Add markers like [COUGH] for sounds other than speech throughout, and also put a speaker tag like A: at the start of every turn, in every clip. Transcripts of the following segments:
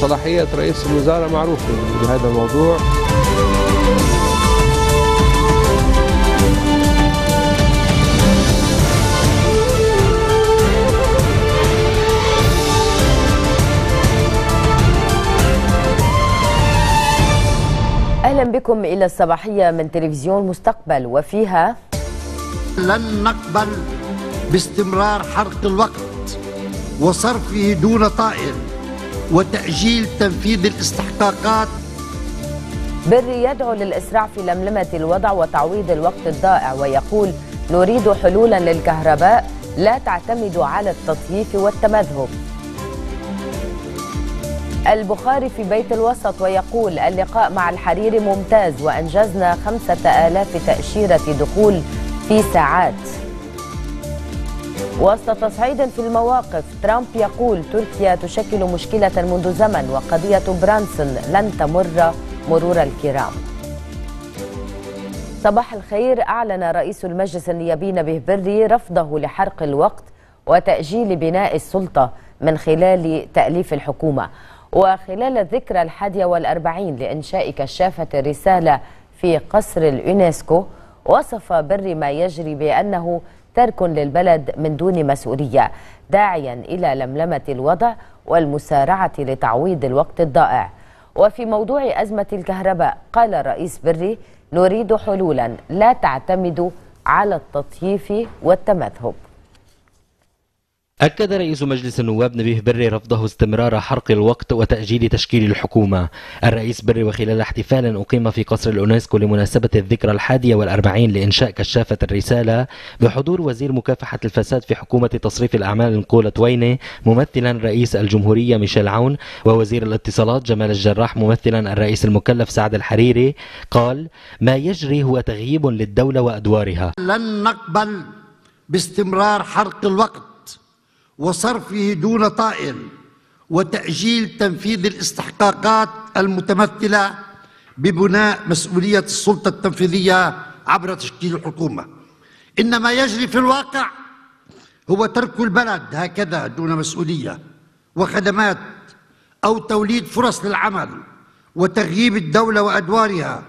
A: صلاحية رئيس الوزراء معروفة بهذا الموضوع.
B: أهلا بكم إلى الصباحية من تلفزيون مستقبل وفيها
C: لن نقبل باستمرار حرق الوقت وصرفه دون طائل. وتأجيل تنفيذ الاستحقاقات.
B: بري يدعو للإسراع في لملمة الوضع وتعويض الوقت الضائع ويقول نريد حلولا للكهرباء لا تعتمد على التطييف والتمذهب. البخاري في بيت الوسط ويقول اللقاء مع الحريري ممتاز وأنجزنا خمسة آلاف تأشيرة دخول في ساعات. وسط تصعيد في المواقف ترامب يقول تركيا تشكل مشكلة منذ زمن وقضية برانسون لن تمر مرور الكرام. صباح الخير أعلن رئيس المجلس النيابي نبيه بري رفضه لحرق الوقت وتأجيل بناء السلطة من خلال تأليف الحكومة. وخلال الذكرى الحادية والأربعين لإنشاء كشافة الرسالة في قصر اليونسكو وصف بري ما يجري بأنه ترك للبلد من دون مسؤولية داعيا إلى لملمة الوضع والمسارعة لتعويض الوقت الضائع. وفي موضوع أزمة الكهرباء قال الرئيس بري نريد حلولا لا تعتمد على التطييف والتمذهب.
D: أكد رئيس مجلس النواب نبيه بري رفضه استمرار حرق الوقت وتأجيل تشكيل الحكومة. الرئيس بري وخلال احتفال أقيم في قصر الأونسكو لمناسبة الذكرى الحادية والأربعين لإنشاء كشافة الرسالة بحضور وزير مكافحة الفساد في حكومة تصريف الأعمال نقولة تويني ممثلا رئيس الجمهورية ميشيل عون ووزير الاتصالات جمال الجراح ممثلا الرئيس المكلف سعد الحريري قال ما يجري هو تغييب للدولة وأدوارها.
C: لن نقبل باستمرار حرق الوقت. وصرفه دون طائل وتأجيل تنفيذ الاستحقاقات المتمثلة ببناء مسؤولية السلطة التنفيذية عبر تشكيل الحكومة. إن ما يجري في الواقع هو ترك البلد هكذا دون مسؤولية وخدمات أو توليد فرص للعمل وتغييب الدولة وأدوارها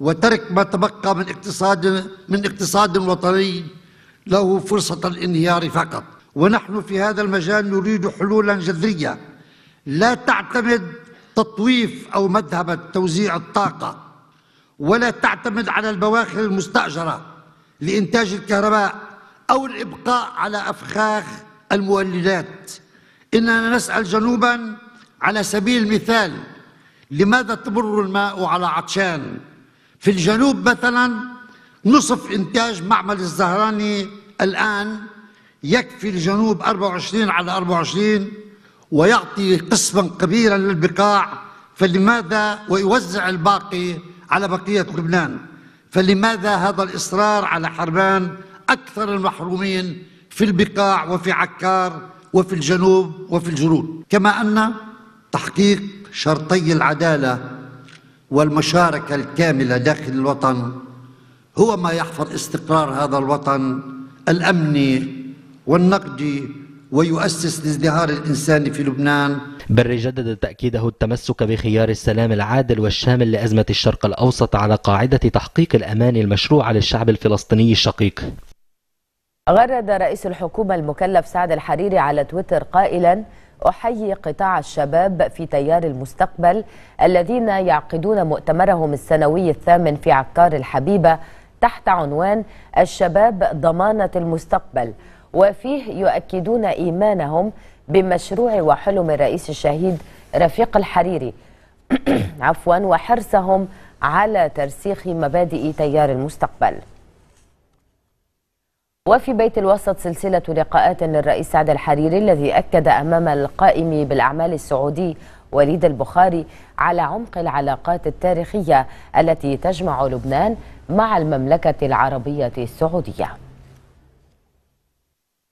C: وترك ما تبقى من اقتصاد من اقتصاد وطني له فرصة الانهيار فقط. ونحن في هذا المجال نريد حلولا جذرية. لا تعتمد تطويف أو مذهبه توزيع الطاقة ولا تعتمد على البواخر المستأجرة لإنتاج الكهرباء أو الإبقاء على أفخاخ المولدات. إننا نسأل جنوبا على سبيل المثال لماذا تمر الماء على عطشان؟ في الجنوب مثلا نصف إنتاج معمل الزهراني الآن يكفي الجنوب 24 على 24 ويعطي قسما كبيرا للبقاع فلماذا ويوزع الباقي على بقية لبنان؟ فلماذا هذا الإصرار على حرمان أكثر المحرومين في البقاع وفي عكار وفي الجنوب وفي الجنوب كما أن تحقيق شرطي العدالة والمشاركة الكاملة داخل الوطن هو ما يحفظ استقرار هذا الوطن الأمني والنقد ويؤسس لازدهار الإنسان في لبنان.
D: بري جدد تأكيده التمسك بخيار السلام العادل والشامل لأزمة الشرق الأوسط على قاعدة تحقيق الأمان المشروع للشعب الفلسطيني الشقيق.
B: غرد رئيس الحكومة المكلف سعد الحريري على تويتر قائلا أحيي قطاع الشباب في تيار المستقبل الذين يعقدون مؤتمرهم السنوي الثامن في عكار الحبيبة تحت عنوان الشباب ضمانة المستقبل. وفيه يؤكدون إيمانهم بمشروع وحلم الرئيس الشهيد رفيق الحريري. [CLEARS THROAT] عفوا وحرصهم على ترسيخ مبادئ تيار المستقبل. وفي بيت الوسط سلسلة لقاءات للرئيس سعد الحريري الذي أكد أمام القائم بالأعمال السعودي وليد البخاري على عمق العلاقات التاريخية التي تجمع لبنان مع المملكة العربية السعودية.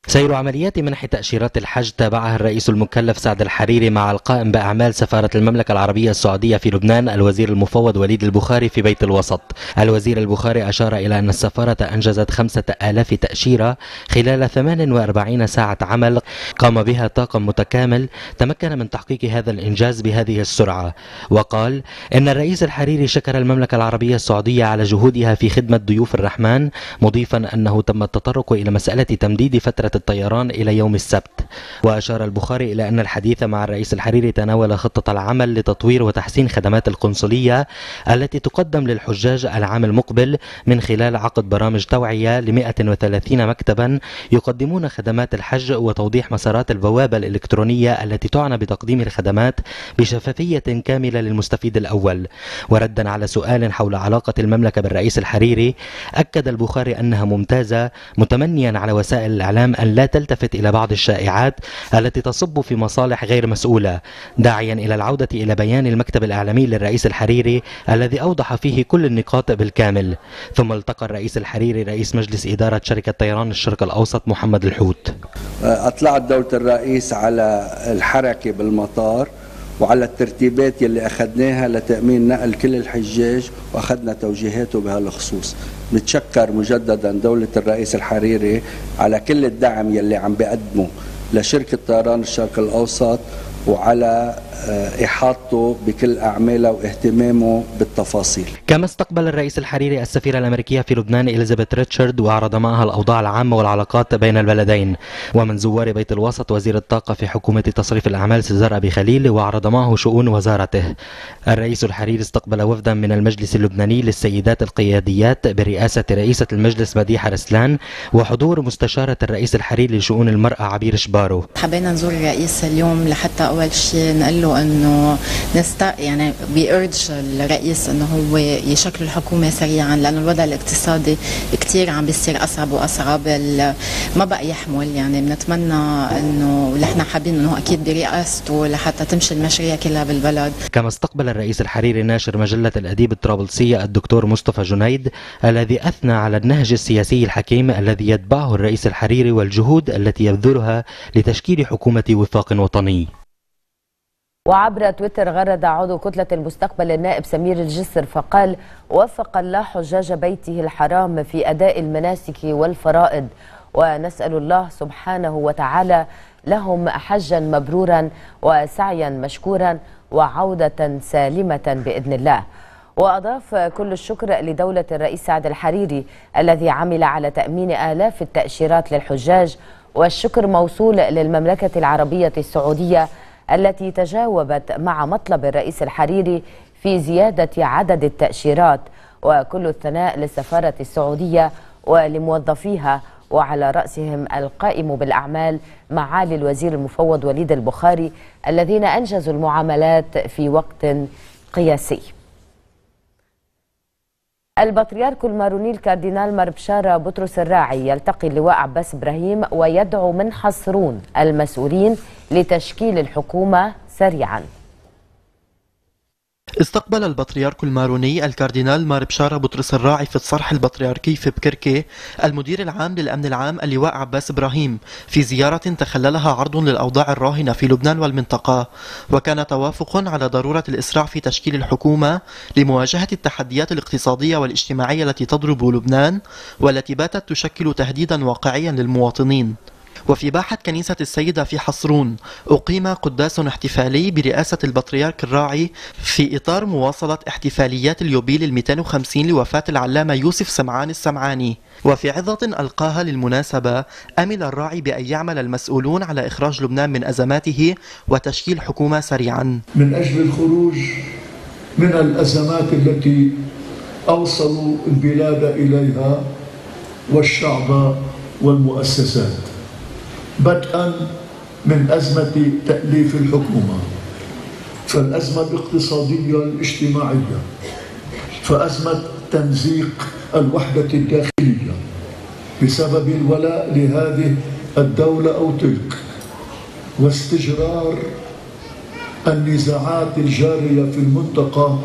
D: سير عمليات منح تأشيرات الحج تابعها الرئيس المكلف سعد الحريري مع القائم بأعمال سفارة المملكة العربية السعودية في لبنان الوزير المفوض وليد البخاري في بيت الوسط. الوزير البخاري أشار إلى أن السفارة أنجزت خمسة آلاف تأشيرة خلال 48 ساعة عمل قام بها طاقم متكامل تمكن من تحقيق هذا الإنجاز بهذه السرعة. وقال إن الرئيس الحريري شكر المملكة العربية السعودية على جهودها في خدمة ضيوف الرحمن مضيفا أنه تم التطرق إلى مسألة تمديد فترة الطيران إلى يوم السبت. وأشار البخاري إلى أن الحديث مع الرئيس الحريري تناول خطة العمل لتطوير وتحسين خدمات القنصلية التي تقدم للحجاج العام المقبل من خلال عقد برامج توعية ل 130 مكتبا يقدمون خدمات الحج وتوضيح مسارات البوابة الإلكترونية التي تعنى بتقديم الخدمات بشفافية كاملة للمستفيد الأول. وردا على سؤال حول علاقة المملكة بالرئيس الحريري أكد البخاري أنها ممتازة متمنيا على وسائل الإعلام أن لا تلتفت إلى بعض الشائعات التي تصب في مصالح غير مسؤولة داعيا إلى العودة إلى بيان المكتب الإعلامي للرئيس الحريري الذي أوضح فيه كل النقاط بالكامل. ثم التقى الرئيس الحريري رئيس مجلس إدارة شركة طيران الشرق الأوسط محمد الحوت.
E: أطلعت دولة الرئيس على الحركة بالمطار. وعلى الترتيبات يلي أخذناها لتأمين نقل كل الحجاج وأخذنا توجيهاته بهالخصوص. نتشكر مجددا دولة الرئيس الحريري على كل الدعم يلي عم بيقدمه لشركة طيران الشرق الأوسط وعلى إحاطته بكل أعماله واهتمامه بالتفاصيل.
D: كما استقبل الرئيس الحريري السفيرة الأمريكية في لبنان إليزابيث ريتشارد وعرض معها الأوضاع العامة والعلاقات بين البلدين. ومن زوار بيت الوسط وزير الطاقة في حكومة تصريف الأعمال سيزار أبي خليل وعرض معه شؤون وزارته. الرئيس الحريري استقبل وفدا من المجلس اللبناني للسيدات القياديات برئاسة رئيسة المجلس مديحة رسلان وحضور مستشارة الرئيس الحريري لشؤون المرأة عبير شبارو.
F: حبينا نزور الرئيس اليوم لحتى أول شيء نقول له إنه نست يعني بيرج الرئيس إنه هو يشكل الحكومة سريعا لأنه الوضع الاقتصادي كثير عم بيصير أصعب وأصعب ما بقى يحمل. يعني بنتمنى إنه إحنا حابين إنه أكيد برئاسته لحتى تمشي المشاريع كلها بالبلد.
D: كما استقبل الرئيس الحريري ناشر مجلة الأديب الطرابلسية الدكتور مصطفى جنيد الذي أثنى على النهج السياسي الحكيم الذي يتبعه الرئيس الحريري والجهود التي يبذلها لتشكيل حكومة وفاق وطني.
B: وعبر تويتر غرد عضو كتلة المستقبل النائب سمير الجسر فقال وفق الله حجاج بيته الحرام في أداء المناسك والفرائض ونسأل الله سبحانه وتعالى لهم حجا مبرورا وسعيا مشكورا وعودة سالمة بإذن الله. وأضاف كل الشكر لدولة الرئيس سعد الحريري الذي عمل على تأمين آلاف التأشيرات للحجاج والشكر موصول للمملكة العربية السعودية التي تجاوبت مع مطلب الرئيس الحريري في زيادة عدد التأشيرات. وكل الثناء للسفارة السعودية ولموظفيها وعلى رأسهم القائم بالأعمال معالي الوزير المفوض وليد البخاري الذين أنجزوا المعاملات في وقت قياسي. البطريرك الماروني الكاردينال مار بشارة بطرس الراعي يلتقي اللواء عباس إبراهيم ويدعو من حصرون المسؤولين لتشكيل الحكومة سريعاً.
G: استقبل البطريرك الماروني الكاردينال مار بشارة بطرس الراعي في الصرح البطريركي في بكركي المدير العام للأمن العام اللواء عباس إبراهيم في زيارة تخللها عرض للأوضاع الراهنة في لبنان والمنطقة. وكان توافق على ضرورة الإسراع في تشكيل الحكومة لمواجهة التحديات الاقتصادية والاجتماعية التي تضرب لبنان والتي باتت تشكل تهديدا واقعيا للمواطنين. وفي باحة كنيسة السيدة في حصرون أقيم قداس احتفالي برئاسة البطريرك الراعي في إطار مواصلة احتفاليات اليوبيل ال 250 لوفاة العلامة يوسف سمعان السمعاني. وفي عظة ألقاها للمناسبة أمل الراعي بأن يعمل المسؤولون على إخراج لبنان من أزماته وتشكيل حكومة سريعا.
H: من أجل الخروج من الأزمات التي أوصلوا البلاد إليها والشعب والمؤسسات. بدءا من أزمة تأليف الحكومة فالأزمة الاقتصادية الاجتماعية فأزمة تمزيق الوحدة الداخلية بسبب الولاء لهذه الدولة أو تلك واستجرار النزاعات الجارية في المنطقة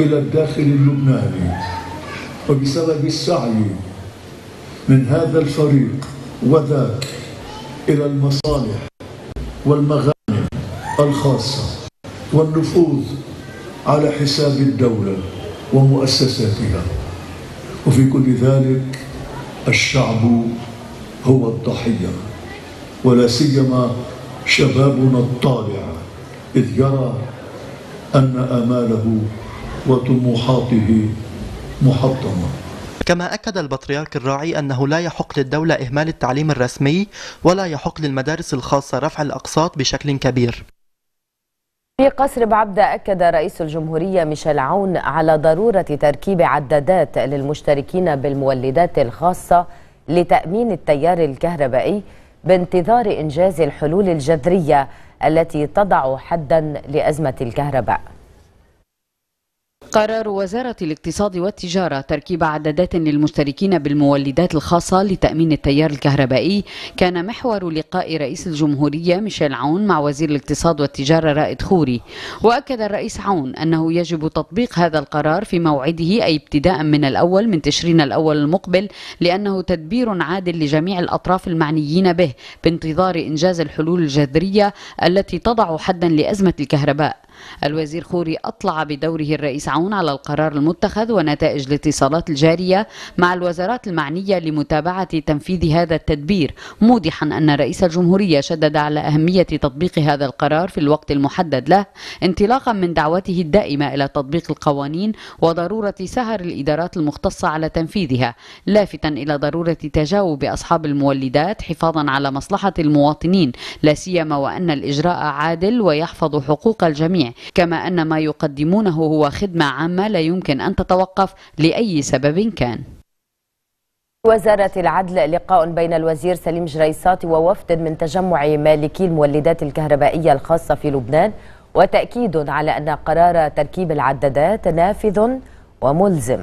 H: إلى الداخل اللبناني. وبسبب السعي من هذا الفريق وذاك إلى المصالح والمغانم الخاصة والنفوذ على حساب الدولة ومؤسساتها. وفي كل ذلك الشعب هو الضحية ولا سيما شبابنا الطالع إذ يرى أن آماله وطموحاته محطمة.
G: كما أكد البطريرك الراعي أنه لا يحق للدولة إهمال التعليم الرسمي ولا يحق للمدارس الخاصة رفع الأقساط بشكل كبير.
B: في قصر بعبدة أكد رئيس الجمهورية ميشيل عون على ضرورة تركيب عدادات للمشتركين بالمولدات الخاصة لتأمين التيار الكهربائي بانتظار إنجاز الحلول الجذرية التي تضع حدا لأزمة الكهرباء.
I: قرار وزارة الاقتصاد والتجارة تركيب عدادات للمشتركين بالمولدات الخاصة لتأمين التيار الكهربائي. كان محور لقاء رئيس الجمهورية ميشيل عون مع وزير الاقتصاد والتجارة رائد خوري. وأكد الرئيس عون أنه يجب تطبيق هذا القرار في موعده أي ابتداء من الأول من تشرين الأول المقبل لأنه تدبير عادل لجميع الأطراف المعنيين به بانتظار إنجاز الحلول الجذرية التي تضع حدا لأزمة الكهرباء. الوزير خوري أطلع بدوره الرئيس عون على القرار المتخذ ونتائج الاتصالات الجارية مع الوزارات المعنية لمتابعة تنفيذ هذا التدبير موضحا أن رئيس الجمهورية شدد على أهمية تطبيق هذا القرار في الوقت المحدد له انطلاقا من دعوته الدائمة إلى تطبيق القوانين وضرورة سهر الإدارات المختصة على تنفيذها لافتا إلى ضرورة تجاوب أصحاب المولدات حفاظا على مصلحة المواطنين لا سيما وأن الإجراء عادل ويحفظ حقوق الجميع. كما أن ما يقدمونه هو خدمة عامة لا يمكن أن تتوقف لأي سبب كان.
B: وزارة العدل لقاء بين الوزير سليم جريساتي ووفد من تجمع مالكي المولدات الكهربائية الخاصة في لبنان وتأكيد على أن قرار تركيب العدادات نافذ وملزم.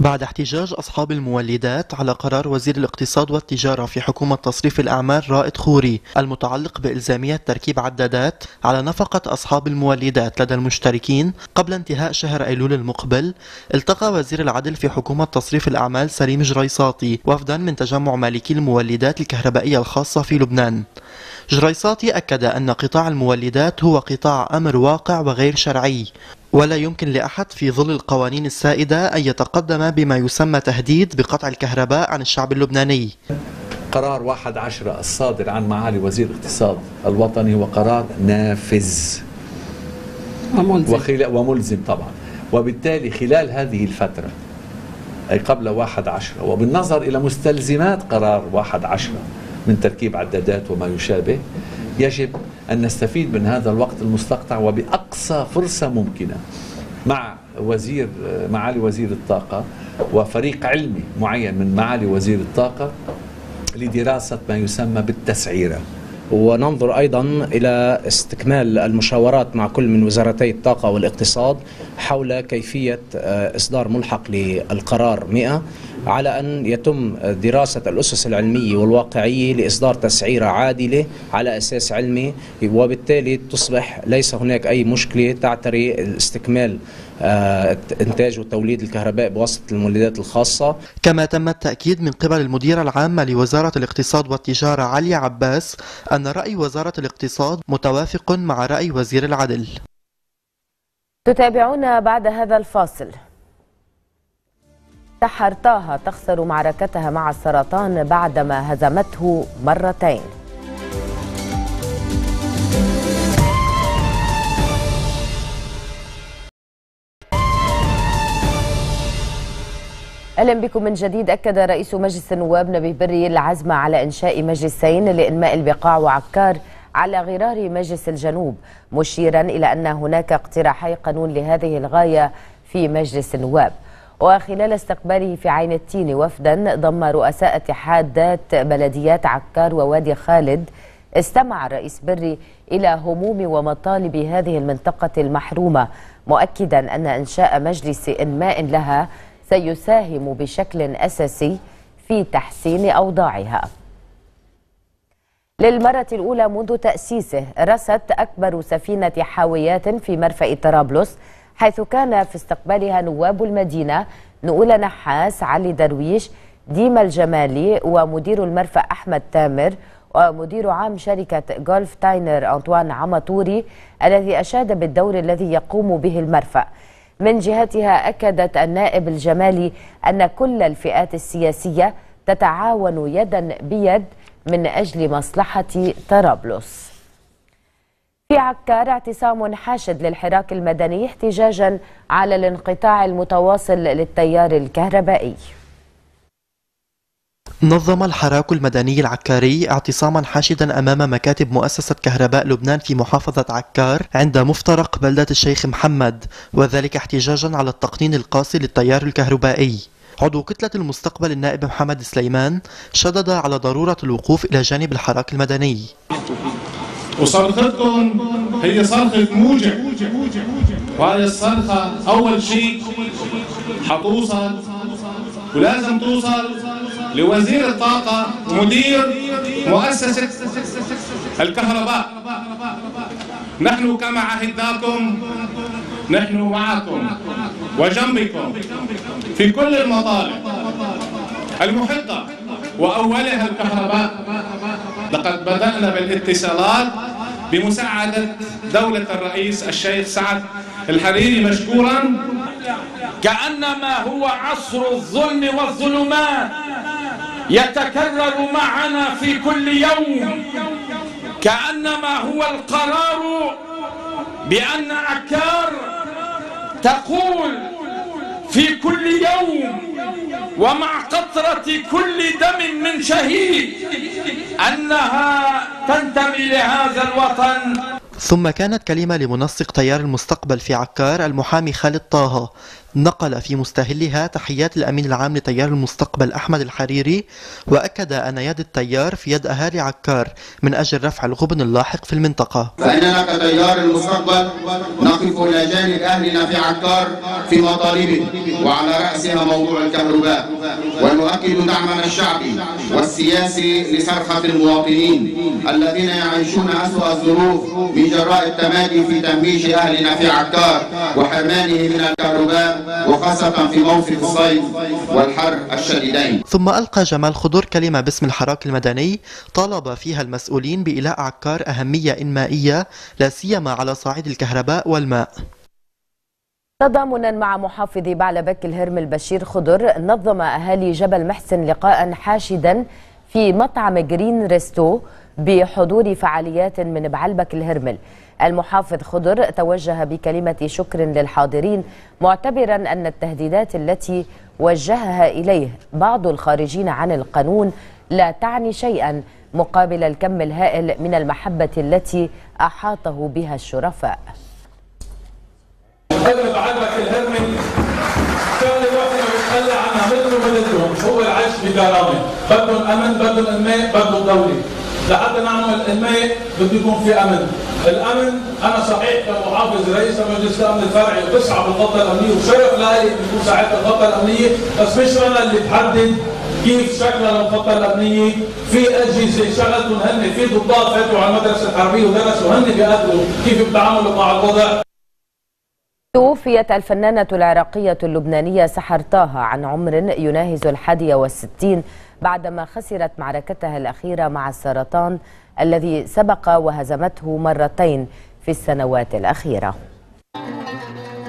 G: بعد احتجاج أصحاب المولدات على قرار وزير الاقتصاد والتجارة في حكومة تصريف الأعمال رائد خوري المتعلق بإلزامية تركيب عدادات على نفقة أصحاب المولدات لدى المشتركين قبل انتهاء شهر أيلول المقبل التقى وزير العدل في حكومة تصريف الأعمال سليم جريساطي وفدا من تجمع مالكي المولدات الكهربائية الخاصة في لبنان. جريساطي أكد أن قطاع المولدات هو قطاع أمر واقع وغير شرعي ولا يمكن لأحد في ظل القوانين السائدة أن يتقدم بما يسمى تهديد بقطع الكهرباء عن الشعب اللبناني.
J: قرار واحد عشرة الصادر عن معالي وزير الاقتصاد الوطني هو قرار نافذ. وملزم, وملزم طبعا. وبالتالي خلال هذه الفترة أي قبل واحد عشرة وبالنظر إلى مستلزمات قرار واحد عشرة من تركيب عدادات وما يشابه يجب أن نستفيد من هذا الوقت المستقطع وبأقصى فرصة ممكنة مع وزير معالي وزير الطاقة وفريق علمي معين من معالي وزير الطاقة لدراسة ما يسمى بالتسعيرة.
K: وننظر أيضا إلى استكمال المشاورات مع كل من وزارتي الطاقة والاقتصاد حول كيفية إصدار ملحق للقرار 100 على أن يتم دراسة الأسس العلمية والواقعية لإصدار تسعيره عادله على أساس علمي وبالتالي تصبح ليس هناك أي مشكلة تعتري استكمال إنتاج وتوليد الكهرباء بواسطة المولدات الخاصة.
G: كما تم التأكيد من قبل المديره العامه لوزارة الاقتصاد والتجارة علي عباس أن رأي وزارة الاقتصاد متوافق مع رأي وزير العدل.
B: تتابعون بعد هذا الفاصل. طه تخسر معركتها مع السرطان بعدما هزمته مرتين. أهلا بكم من جديد أكد رئيس مجلس النواب نبيه بري العزم على إنشاء مجلسين لإنماء البقاع وعكار على غرار مجلس الجنوب مشيرا إلى أن هناك اقتراحي قانون لهذه الغاية في مجلس النواب. وخلال استقباله في عين التين وفدا ضم رؤساء اتحادات بلديات عكار ووادي خالد استمع الرئيس بري إلى هموم ومطالب هذه المنطقة المحرومة مؤكدا أن إنشاء مجلس إنماء لها سيساهم بشكل أساسي في تحسين أوضاعها. للمرة الأولى منذ تأسيسه رست أكبر سفينة حاويات في مرفأ طرابلس حيث كان في استقبالها نواب المدينة نؤول نحاس علي درويش ديما الجمالي ومدير المرفأ أحمد تامر ومدير عام شركة جولف تاينر أنطوان عمطوري الذي أشاد بالدور الذي يقوم به المرفأ. من جهتها أكدت النائب الجمالي أن كل الفئات السياسية تتعاون يدا بيد من أجل مصلحة طرابلس. في عكار اعتصام حاشد للحراك المدني احتجاجا على الانقطاع المتواصل للتيار الكهربائي.
G: نظم الحراك المدني العكاري اعتصاما حاشدا أمام مكاتب مؤسسة كهرباء لبنان في محافظة عكار عند مفترق بلدة الشيخ محمد وذلك احتجاجا على التقنين القاسي للتيار الكهربائي. عضو كتلة المستقبل النائب محمد سليمان شدد على ضرورة الوقوف إلى جانب الحراك المدني.
L: وصرختكم هي صرخة موجع. وهي الصرخة أول شيء حتوصل ولازم توصل لوزير الطاقة ومدير مؤسسة الكهرباء. نحن كما عهدناكم نحن معكم وجنبكم في كل المطالب المحيطة. وأولها الكهرباء. لقد بدأنا بالاتصالات بمساعدة دولة الرئيس الشيخ سعد الحريري مشكورا
M: كأنما هو عصر الظلم والظلمات يتكرر معنا في كل يوم. كأنما هو القرار بأن عكار تقول في كل يوم ومع قطرة كل دم من شهيد أنها تنتمي لهذا الوطن.
G: ثم كانت كلمة لمنسق تيار المستقبل في عكار المحامي خالد طه. نقل في مستهلها تحيات الأمين العام لتيار المستقبل أحمد الحريري وأكد أن يد التيار في يد أهالي عكار من أجل رفع الغبن اللاحق في المنطقة.
N: فإننا كتيار المستقبل نقف إلى جانب أهلنا في عكار في مطالبهم وعلى رأسها موضوع الكهرباء. ونؤكد دعمنا الشعبي والسياسي لصرخة المواطنين الذين يعيشون أسوأ الظروف من جراء التمادي في تهميش أهلنا في عكار وحرمانهم من الكهرباء. وخاصة في موسم الصيف والحر الشديدين.
G: ثم ألقى جمال خضر كلمة باسم الحراك المدني طالب فيها المسؤولين بإيلاء عكار أهمية إنمائية لا سيما على صعيد الكهرباء والماء.
B: تضامنا مع محافظ بعلبك الهرمل البشير خضر نظم أهالي جبل محسن لقاء حاشدا في مطعم جرين ريستو. بحضور فعاليات من بعلبك الهرمل. المحافظ خضر توجه بكلمة شكر للحاضرين معتبرا أن التهديدات التي وجهها إليه بعض الخارجين عن القانون لا تعني شيئا مقابل الكم الهائل من المحبة التي أحاطه بها الشرفاء.
O: هو العيش بكرامه. بدهم امن بدهم الماء بدهم دوله لحتى نعمل الماء بده يكون في أمن. الأمن أنا صحيح كمحافظ رئيس مجلس الأمن الفرعي وبسعى بالخطه الأمنية وشرف لي بكون ساعتها الخطه الأمنية بس مش أنا اللي بحدد كيف شكلها الخطه الأمنية. في أجهزة شغلتهم هن في ضباط فاتوا على المدرسة الحربية ودرسوا هن بيقدروا كيف بيتعاملوا مع الوضع.
B: توفيت الفنانة العراقية اللبنانية سحر طه عن عمر يناهز الحادية والستين بعدما خسرت معركتها الأخيرة مع السرطان الذي سبق وهزمته مرتين في السنوات الأخيرة.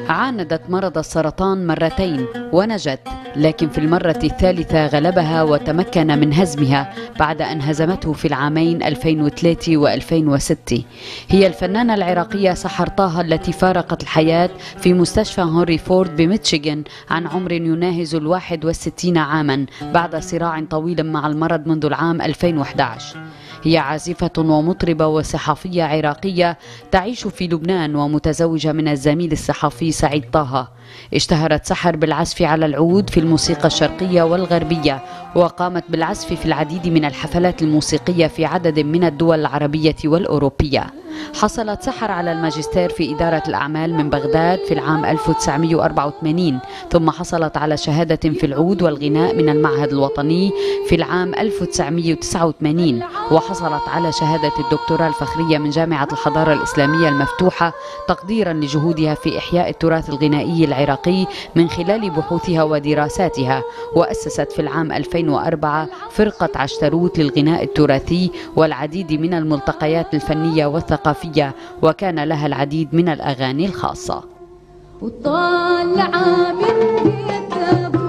I: عاندت مرض السرطان مرتين ونجت لكن في المرة الثالثة غلبها وتمكن من هزمها بعد أن هزمته في العامين 2003 و2006 هي الفنانة العراقية سحر طه التي فارقت الحياة في مستشفى هنري فورد بميتشيغن عن عمر يناهز الواحد والستين عاما بعد صراع طويل مع المرض منذ العام 2011 هي عازفة ومطربة وصحفية عراقية تعيش في لبنان ومتزوجة من الزميل الصحفي سعيد طه. اشتهرت سحر بالعزف على العود في الموسيقى الشرقية والغربية وقامت بالعزف في العديد من الحفلات الموسيقية في عدد من الدول العربية والأوروبية. حصلت سحر على الماجستير في إدارة الأعمال من بغداد في العام 1984 ثم حصلت على شهادة في العود والغناء من المعهد الوطني في العام 1989 وحصلت على شهادة الدكتوراه الفخرية من جامعة الحضارة الإسلامية المفتوحة تقديرا لجهودها في إحياء التراث الغنائي العراقي من خلال بحوثها ودراساتها وأسست في العام 2004 فرقة عشتروت للغناء التراثي والعديد من الملتقيات الفنية والثقافية وكان لها العديد من الأغاني الخاصة.
P: وطالعة من بيت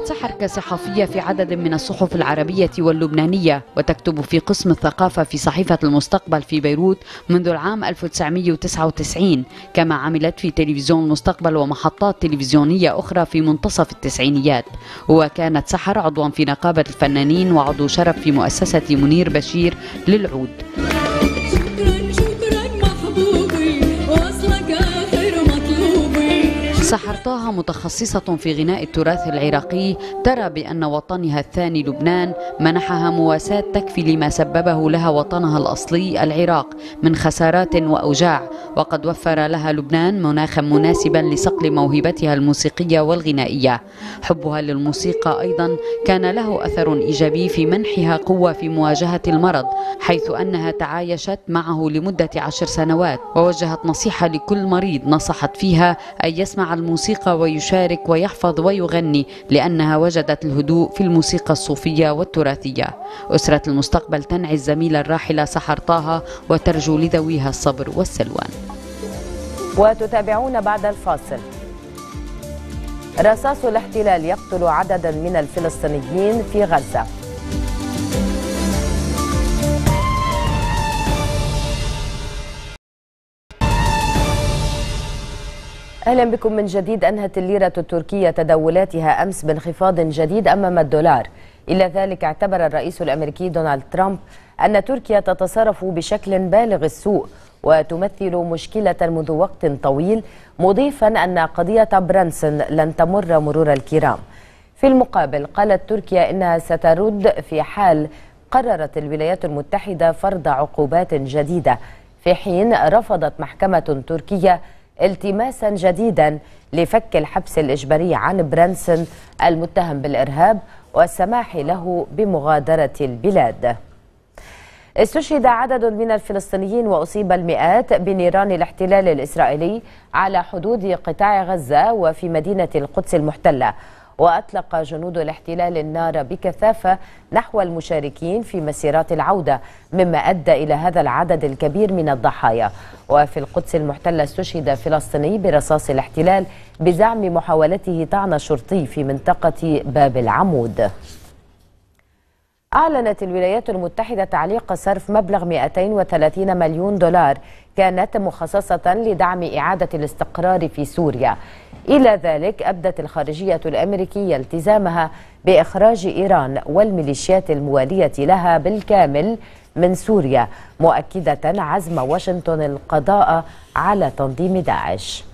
I: عملت سحر كصحفية في عدد من الصحف العربية واللبنانية وتكتب في قسم الثقافة في صحيفة المستقبل في بيروت منذ العام 1999 كما عملت في تلفزيون المستقبل ومحطات تلفزيونية أخرى في منتصف التسعينيات. وكانت سحر عضوا في نقابة الفنانين وعضو شرف في مؤسسة منير بشير للعود.
P: مطلوبي
I: سحرتاها متخصصة في غناء التراث العراقي ترى بأن وطنها الثاني لبنان منحها مواساة تكفي لما سببه لها وطنها الأصلي العراق من خسارات وأوجاع. وقد وفر لها لبنان مناخا مناسبا لصقل موهبتها الموسيقية والغنائية. حبها للموسيقى أيضا كان له أثر إيجابي في منحها قوة في مواجهة المرض حيث أنها تعايشت معه لمدة عشر سنوات ووجهت نصيحة لكل مريض نصحت فيها أن يسمع الموسيقى ويشارك ويحفظ ويغني لأنها وجدت الهدوء في الموسيقى الصوفية والتراثية. أسرة المستقبل تنعي الزميلة الراحلة سحر طه وترجو لذويها الصبر والسلوان.
B: وتتابعون بعد الفاصل. رصاص الاحتلال يقتل عددا من الفلسطينيين في غزة. أهلا بكم من جديد أنهت الليرة التركية تداولاتها أمس بانخفاض جديد أمام الدولار. إلى ذلك اعتبر الرئيس الأمريكي دونالد ترامب أن تركيا تتصرف بشكل بالغ السوء وتمثل مشكلة منذ وقت طويل مضيفا أن قضية برانسون لن تمر مرور الكرام. في المقابل قالت تركيا إنها سترد في حال قررت الولايات المتحدة فرض عقوبات جديدة. في حين رفضت محكمة تركية التماسا جديدا لفك الحبس الإجباري عن برانسون المتهم بالإرهاب والسماح له بمغادرة البلاد. استشهد عدد من الفلسطينيين وأصيب المئات بنيران الاحتلال الإسرائيلي على حدود قطاع غزة وفي مدينة القدس المحتلة. وأطلق جنود الاحتلال النار بكثافة نحو المشاركين في مسيرات العودة مما أدى إلى هذا العدد الكبير من الضحايا. وفي القدس المحتلة استشهد فلسطيني برصاص الاحتلال بزعم محاولته طعن شرطي في منطقة باب العمود. أعلنت الولايات المتحدة تعليق صرف مبلغ 230 مليون دولار كانت مخصصة لدعم إعادة الاستقرار في سوريا. إلى ذلك أبدت الخارجية الأمريكية التزامها بإخراج إيران والميليشيات الموالية لها بالكامل من سوريا مؤكدة عزم واشنطن القضاء على تنظيم داعش.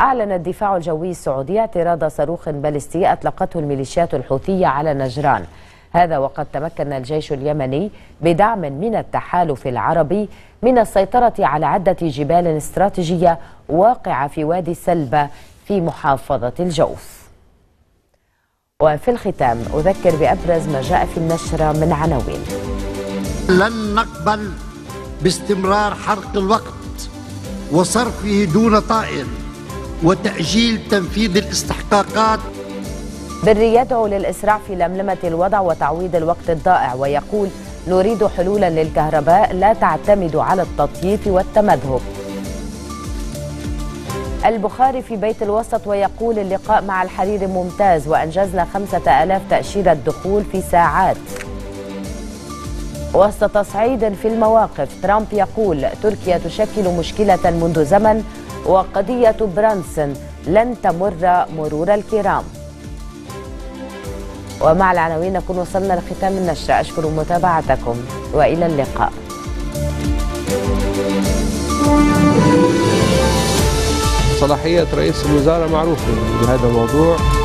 B: أعلن الدفاع الجوي السعودي اعتراض صاروخ باليستي أطلقته الميليشيات الحوثية على نجران. هذا وقد تمكن الجيش اليمني بدعم من التحالف العربي من السيطرة على عدة جبال استراتيجية واقعة في وادي سلبة في محافظة الجوف. وفي الختام أذكر بأبرز ما جاء في النشرة من عناوين.
C: لن نقبل باستمرار حرق الوقت وصرفه دون طائل وتأجيل تنفيذ الاستحقاقات.
B: بري يدعو للإسراع في لملمة الوضع وتعويض الوقت الضائع ويقول نريد حلولا للكهرباء لا تعتمد على التطييف والتمذهب. البخاري في بيت الوسط ويقول اللقاء مع الحريري ممتاز وأنجزنا خمسة ألاف تأشيرة دخول في ساعات. وسط تصعيد في المواقف ترامب يقول تركيا تشكل مشكلة منذ زمن وقضية برانسون لن تمر مرور الكرام. ومع العناوين نكون وصلنا لختام النشرة أشكر متابعتكم وإلى اللقاء.
A: وصلاحية رئيس الوزراء معروفة بهذا الموضوع.